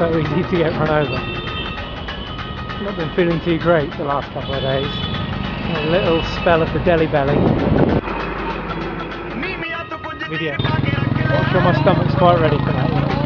so easy to get run over. Not been feeling too great the last couple of days. A little spell of the Delhi belly. Video. Not sure my stomach's quite ready for that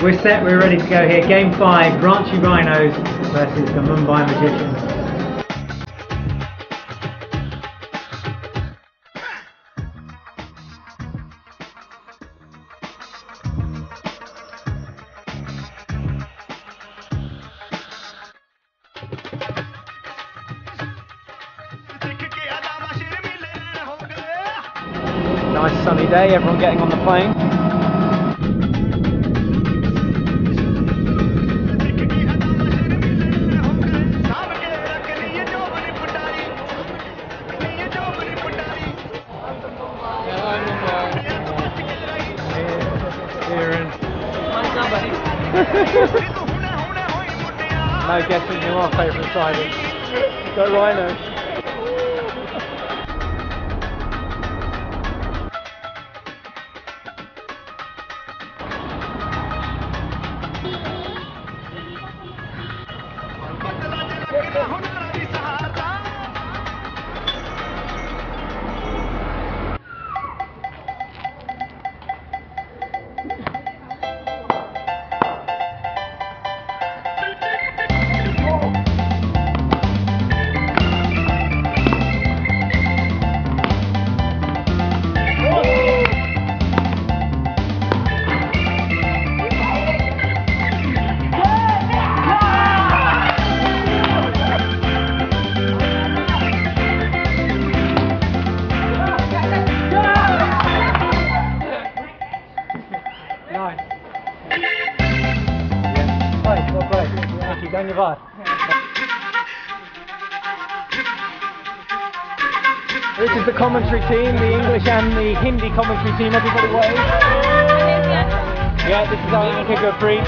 We're set, we're ready to go here. Game 5, Ranchi Rhinos versus the Mumbai Magicians. Nice sunny day, everyone getting on the plane. No guessing who our favourite side is. Go Rhinos. Played. Thank. This is the commentary team, the English and the Hindi commentary team. Everybody wave. Yeah, this is our Kicker Free.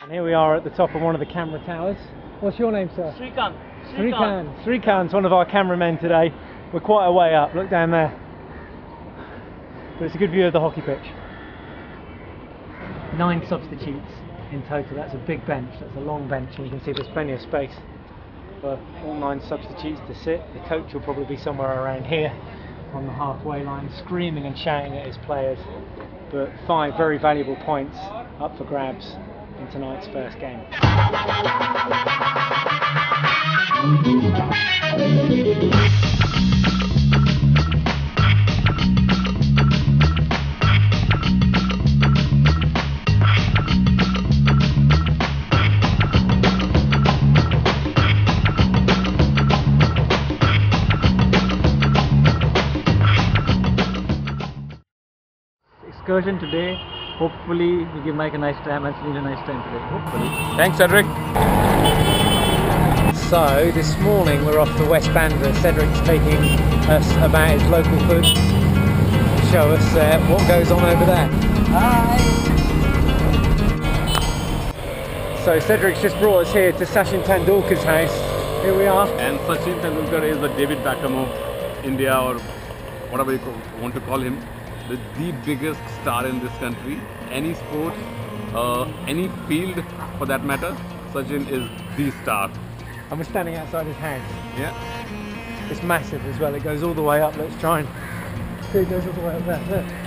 And here we are at the top of one of the camera towers. What's your name, sir? Srikant. Srikan. Srikan's one of our cameramen today. We're quite a way up. Look down there. But it's a good view of the hockey pitch. Nine substitutes in total. That's a big bench. That's a long bench, and you can see there's plenty of space for all nine substitutes to sit. The coach will probably be somewhere around here on the halfway line, screaming and shouting at his players. But five very valuable points up for grabs in tonight's first game. Excursion today. Hopefully, we give Mike a nice time and Celine a nice time today. Hopefully. Thanks, Cedric. So this morning we're off to West Bandra. Cedric's taking us about his local food. Show us uh, what goes on over there. Hi. So Cedric's just brought us here to Sachin Tendulkar's house. Here we are. And Sachin Tendulkar is the David Beckham of India or whatever you want to call him. The, the biggest star in this country. Any sport, uh, any field for that matter, Sachin is the star. And we're standing outside his house. Yeah. It's massive as well. It goes all the way up. Let's try and see. It goes all the way up there. Look.